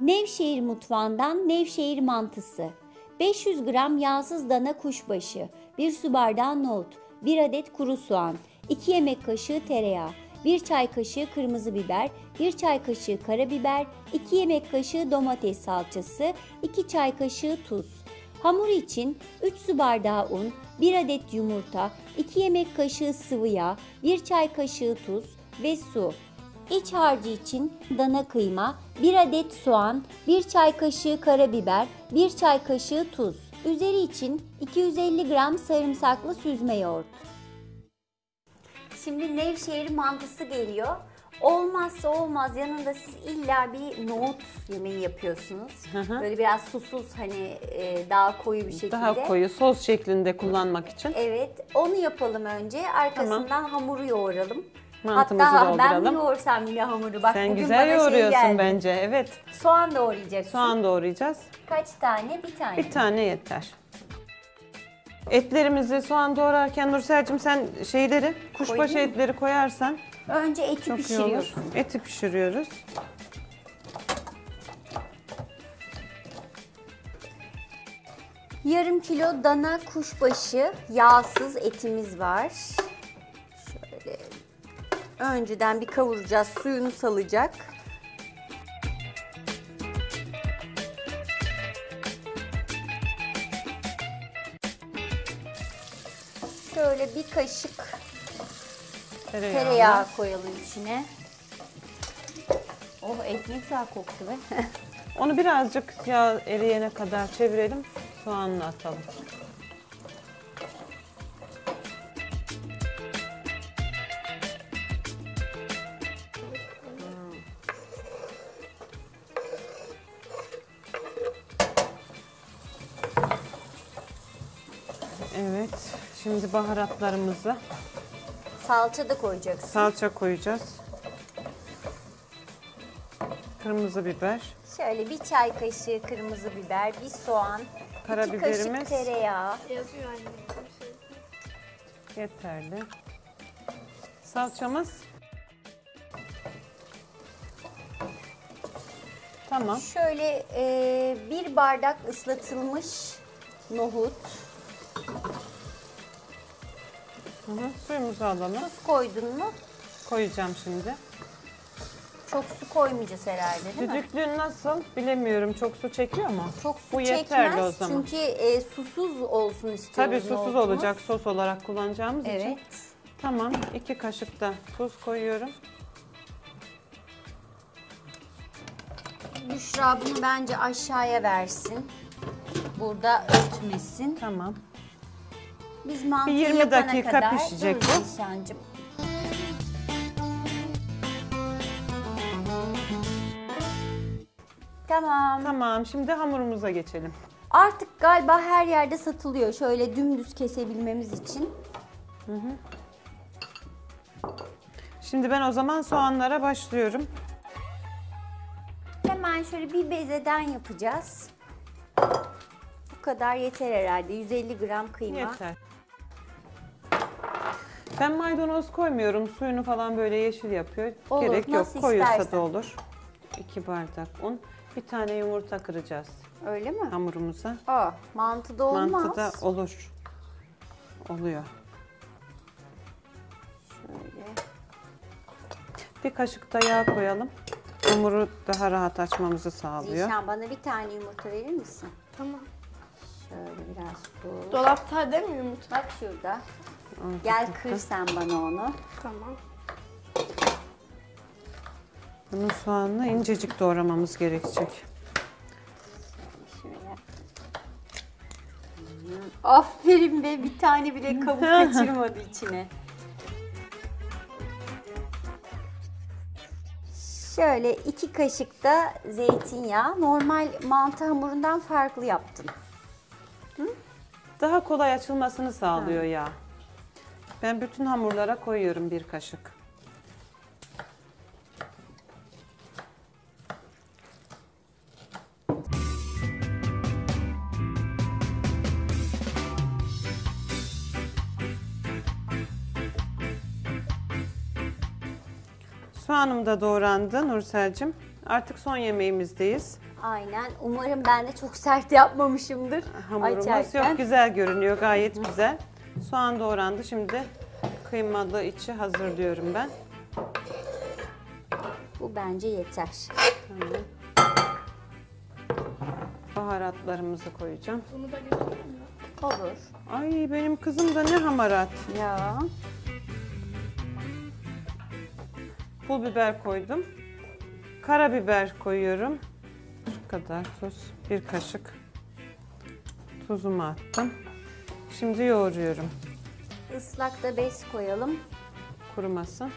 Nevşehir mutfağından Nevşehir mantısı. 500 gram yağsız dana kuşbaşı, 1 su bardağı nohut, 1 adet kuru soğan, 2 yemek kaşığı tereyağı, 1 çay kaşığı kırmızı biber, 1 çay kaşığı karabiber, 2 yemek kaşığı domates salçası, 2 çay kaşığı tuz. Hamur için 3 su bardağı un, 1 adet yumurta, 2 yemek kaşığı sıvı yağ, 1 çay kaşığı tuz ve su. İç harcı için dana kıyma, 1 adet soğan, 1 çay kaşığı karabiber, 1 çay kaşığı tuz. Üzeri için 250 gram sarımsaklı süzme yoğurt. Şimdi Nevşehir mantısı geliyor. Olmazsa olmaz yanında siz illa bir nohut yemeği yapıyorsunuz. Hı hı. Böyle biraz susuz hani e, daha koyu bir şekilde. Daha koyu sos şeklinde kullanmak için. Evet, onu yapalım önce. Arkasından hamuru yoğuralım. Mantımızı Hatta ben dolduralım. mi yoğursam yine hamuru? Bak Sen bugün güzel bana şey yoğuruyorsun geldi. bence. Evet. Soğan doğrayacaksın. Soğan doğrayacağız. Kaç tane? Bir tane. Bir tane yeter. Etlerimizi soğan doğrarken Nursel'cim sen şeyleri, kuşbaşı Koyayım etleri koyarsan Önce eti çok iyi olur. pişiriyorsun. Eti pişiriyoruz. Yarım kilo dana kuşbaşı yağsız etimiz var. Önceden bir kavuracağız. Suyunu salacak. Şöyle bir kaşık Tereyağı. tereyağı koyalım içine. Oh ne güzel koktu be. Onu birazcık yağ eriyene kadar çevirelim. Soğanını atalım. Şimdi baharatlarımızı Salça da koyacaksın. salça koyacağız. Kırmızı biber, Şöyle bir çay kaşığı kırmızı biber, bir soğan, iki Karabiberimiz. kaşık tereyağı. Yazıyor anne. Yeterli. Salçamız. Tamam. Şöyle e, bir bardak ıslatılmış nohut. Hı hı. Suyumuzu alalım. Tuz koydun mu? Koyacağım şimdi. Çok su koymayacağız herhalde değil mi? Düdüklüğün nasıl bilemiyorum. Çok su çekiyor mu? Çok su Bu çekmez yeterli o zaman. çünkü e, susuz olsun istiyoruz Tabii susuz nohutumuz. olacak sos olarak kullanacağımız için. Evet. Tamam. iki kaşık da tuz koyuyorum. Büşra bunu bence aşağıya versin. Burada ötmesin. Tamam. Biz mantı Bir 20 yapana dakika kadar pişecek bu. Nişancığım. Tamam. Tamam. Şimdi hamurumuza geçelim. Artık galiba her yerde satılıyor. Şöyle dümdüz kesebilmemiz için. Şimdi ben o zaman soğanlara başlıyorum. Hemen şöyle bir bezeden yapacağız. Bu kadar yeter herhalde. 150 gram kıyma. Yeter. Ben maydanoz koymuyorum. Suyunu falan böyle yeşil yapıyor. Olur, Gerek nasıl yok. Koyulsa istersen. da olur. 2 bardak un. Bir tane yumurta kıracağız Öyle mi? hamurumuza. Aa, mantıda olmaz. Mantıda olur. Oluyor. Şöyle. Bir kaşık da yağ koyalım. Hamuru daha rahat açmamızı sağlıyor. Zişan bana bir tane yumurta verir misin? Tamam. Şöyle biraz tuz. Dolapta değil mi yumurta? Bak şurada. Gel kır sen bana onu. Tamam. Bunun soğanını incecik doğramamız gerekecek. Şöyle. Hmm, Aferin be bir tane bile kabuk kaçırmadı içine. Şöyle iki kaşık da zeytinyağı. Normal mantı hamurundan farklı yaptım. Daha kolay açılmasını sağlıyor yağ. Ben bütün hamurlara koyuyorum bir kaşık. Soğanım da doğrandı Nursel'cim. Artık son yemeğimizdeyiz. Aynen. Umarım ben de çok sert yapmamışımdır. Hamurumuz açarken. yok güzel görünüyor gayet güzel. Soğan doğrandı şimdi kıymalı içi hazırlıyorum ben. Bu bence yeter. Tamam. Baharatlarımızı koyacağım. Bunu da götüreyim mi? Olur. Ay benim kızım da ne hamarat. Ya. Pul biber koydum. Karabiber koyuyorum. Şu kadar tuz. Bir kaşık. Tuzumu attım. Şimdi yoğuruyorum. Islak da bez koyalım. Kurumasın.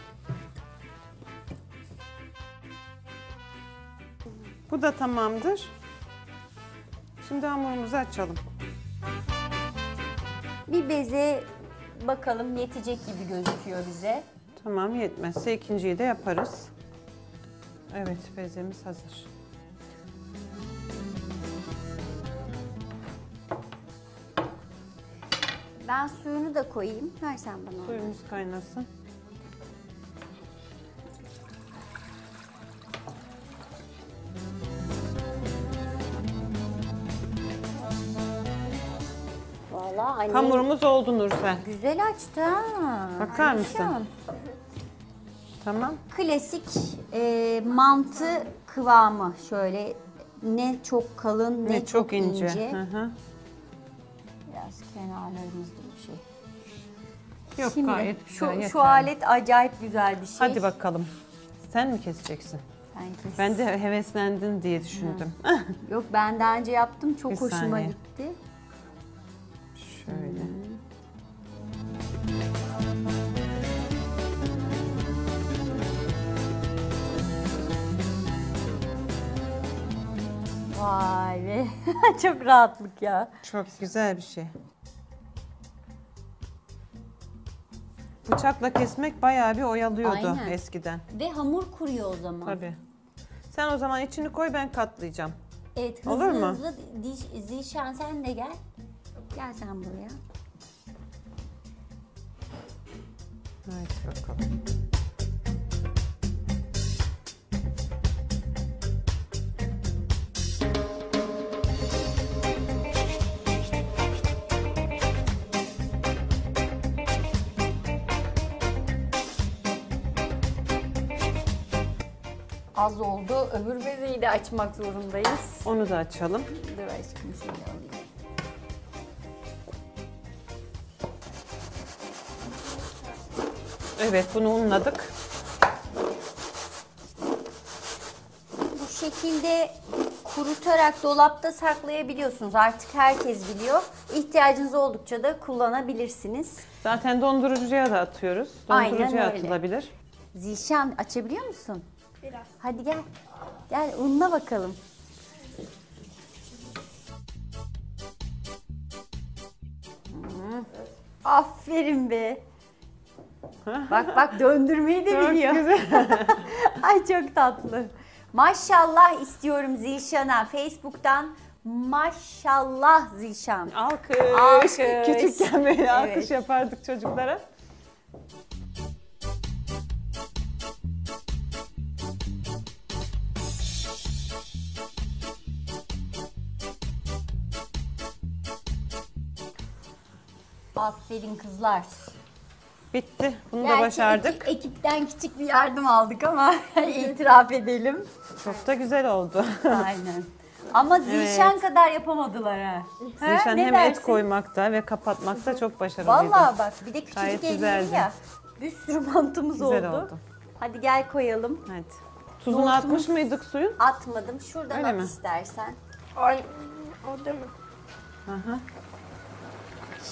Bu da tamamdır. Şimdi hamurumuzu açalım. Bir beze bakalım yetecek gibi gözüküyor bize. Tamam yetmezse ikinciyi de yaparız. Evet bezemiz hazır. Ben suyunu da koyayım. Ver sen bana. Suyumuz kaynasın. Vallahi annem Hamurumuz oldu Nursel. güzel açtı ha. Bakar Alişan. mısın? Tamam. Klasik e, mantı kıvamı. Şöyle ne çok kalın ne, Ne çok ince. ince. Hı hı. Biraz kenarlarımızda bir şey. Yok Şimdi gayet güzel. şu, yeterli. şu alet acayip güzel bir şey. Hadi bakalım. Sen mi keseceksin? Sen kes. Ben de heveslendin diye düşündüm. Yok ben daha önce yaptım çok Bir hoşuma saniye. gitti. Şöyle. Vay be. çok rahatlık ya. Çok güzel bir şey. Bıçakla kesmek bayağı bir oyalıyordu Aynen. eskiden. Ve hamur kuruyor o zaman. Tabii. Sen o zaman içini koy ben katlayacağım. Evet hızlı Olur mu? hızlı Diş- Zişan sen de gel. Gel sen buraya. Haydi bakalım. Az oldu. Öbür bezeyi de açmak zorundayız. Onu da açalım. Dur aşkım şöyle alayım. Evet bunu unladık. Bu şekilde kurutarak dolapta saklayabiliyorsunuz. Artık herkes biliyor. İhtiyacınız oldukça da kullanabilirsiniz. Zaten dondurucuya da atıyoruz. Aynen Dondurucuya öyle. atılabilir. Zişan açabiliyor musun? Biraz. Hadi gel. Gel unla bakalım. Hmm. Aferin be. Bak bak döndürmeyi de Çok biliyor. güzel. Ay çok tatlı. Maşallah istiyorum Zişan'a. Facebook'tan maşallah Zişan. Alkış. Alkış. Küçükken böyle alkış Evet. yapardık çocuklara. Aferin kızlar. Bitti. Bunu da Gerçi başardık. ekip- ekipten küçük bir yardım aldık ama itiraf edelim. Çok da güzel oldu. Aynen. Ama Zişan kadar yapamadılar ha. Ne hem dersin? et koymakta ve kapatmakta çok başarılıydı. Vallahi bak bir de küçücük Gayet güzeldi. ya. Bir sürü mantımız Güzel oldu. oldu. Hadi gel koyalım. Hadi. Tuzunu Nohutumuz- atmış mıydık suyun? Atmadım. Şuradan Öyle at mi? istersen. Ay, o değil mi? Aha.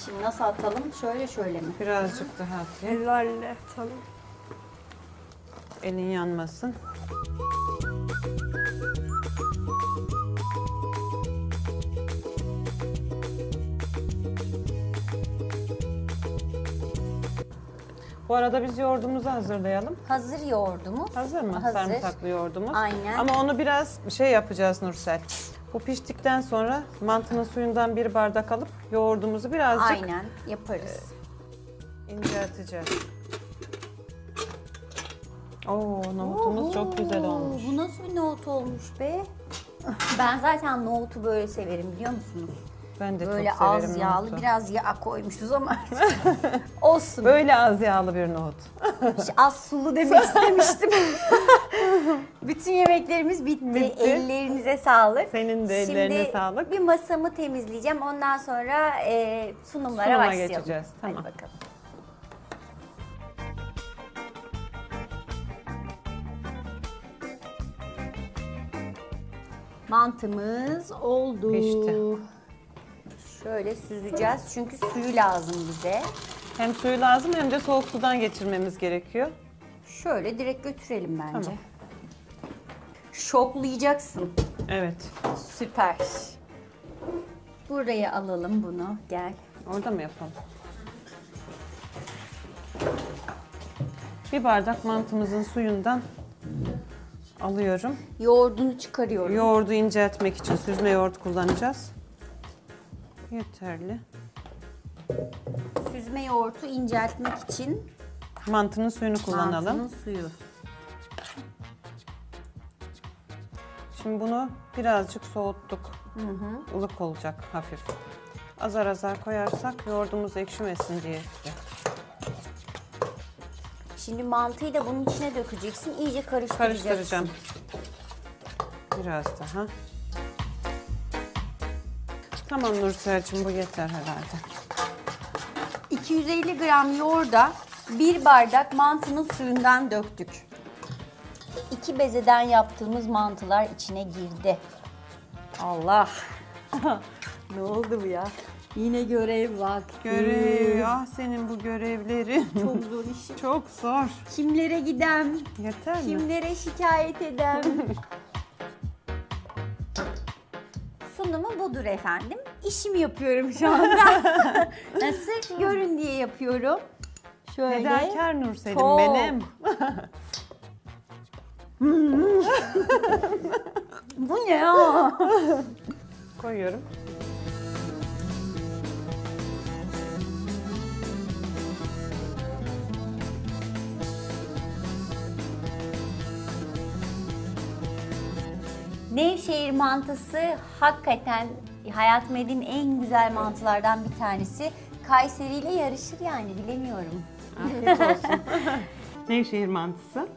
Şimdi nasıl atalım? Şöyle şöyle mi? Birazcık daha atayım. Elalle tamam. Elin yanmasın. Bu arada biz yoğurdumuzu hazırlayalım. Hazır yoğurdumuz. Hazır mı? Hazır. Sarımsaklı yoğurdumuz. Aynen. Ama onu biraz şey yapacağız Nursel. Bu piştikten sonra mantının suyundan bir bardak alıp yoğurdumuzu birazcık Aynen yaparız. incelteceğiz. Oo, nohutumuz çok güzel Oo, olmuş. Bu nasıl bir nohut olmuş be? Ben zaten nohutu böyle severim biliyor musunuz? Ben de Böyle çok severim az yağlı nohutu. biraz yağ koymuşuz ama olsun. Böyle az yağlı bir nohut. Az sulu demek istemiştim. Bütün yemeklerimiz bitti. Bitti. Ellerinize sağlık. Senin de ellerine Şimdi sağlık. bir masamı temizleyeceğim. Ondan sonra e, sunumlara Sunuma başlayalım. geçeceğiz, Hadi tamam. bakalım. Mantımız oldu. Pişti. Şöyle süzeceğiz çünkü suyu lazım bize. Hem suyu lazım hem de soğuk sudan geçirmemiz gerekiyor. Şöyle direkt götürelim bence. Tamam. Şoklayacaksın. Evet. Süper. Buraya alalım bunu. Gel. Orada mı yapalım? Bir bardak mantımızın suyundan alıyorum. Yoğurdunu çıkarıyorum. Yoğurdu inceltmek için süzme yoğurt kullanacağız. Yeterli. Süzme yoğurtu inceltmek için Mantının suyunu kullanalım. mantının suyu. Şimdi bunu birazcık soğuttuk. Ilık olacak hafif. Azar azar koyarsak yoğurdumuz ekşimesin diye. Şimdi mantıyı da bunun içine dökeceksin. İyice karıştıracaksın. Karıştıracağım. Biraz daha. Tamam Nursel'cim bu yeter herhalde. 250 gram yoğurda bir bardak mantının suyundan döktük. İki bezeden yaptığımız mantılar içine girdi. Allah. ne oldu bu ya? Yine görev vakti. Görev, ah senin bu görevlerin. Çok zor iş. Çok zor. Kimlere gidem? Yeter mi? Kimlere şikayet edem? Sunumu budur efendim. İşimi yapıyorum şu anda. Yani Sırf görün diye yapıyorum. Şöyle. Fedakar Nursel'im benim. Bu ne ya? Koyuyorum. Nevşehir mantısı hakikaten hayatımda yediğim en güzel mantılardan bir tanesi. Kayseri ile yarışır yani bilemiyorum. Afiyet olsun. Nevşehir mantısı.